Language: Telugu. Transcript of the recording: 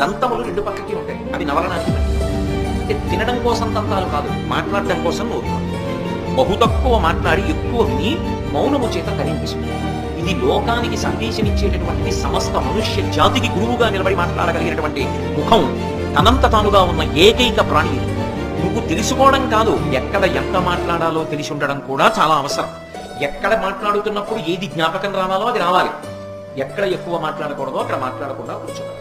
దంతములు రెండు పక్కకి ఉంటాయి. అవి నవలనాకి తినడం కోసం దంతాలు కాదు మాట్లాడడం కోసం నోరు బహు తక్కువ మాట్లాడి ఎక్కువ విని మౌనము చేత కనిపిస్తుంది ఇది లోకానికి సందేశం ఇచ్చేటటువంటి సమస్త మనుష్య జాతికి గురువుగా నిలబడి మాట్లాడగలిగినటువంటి ముఖం తనంత తానుగా ఉన్న ఏకైక ప్రాణి నువ్వు తెలుసుకోవడం కాదు ఎక్కడ ఎంత మాట్లాడాలో తెలిసి ఉండడం కూడా చాలా అవసరం. ఎక్కడ మాట్లాడుతున్నప్పుడు ఏది జ్ఞాపకం రావాలో అది రావాలి. ఎక్కడ ఎక్కువ మాట్లాడకూడదో అక్కడ మాట్లాడకుండా కూర్చోవాలి.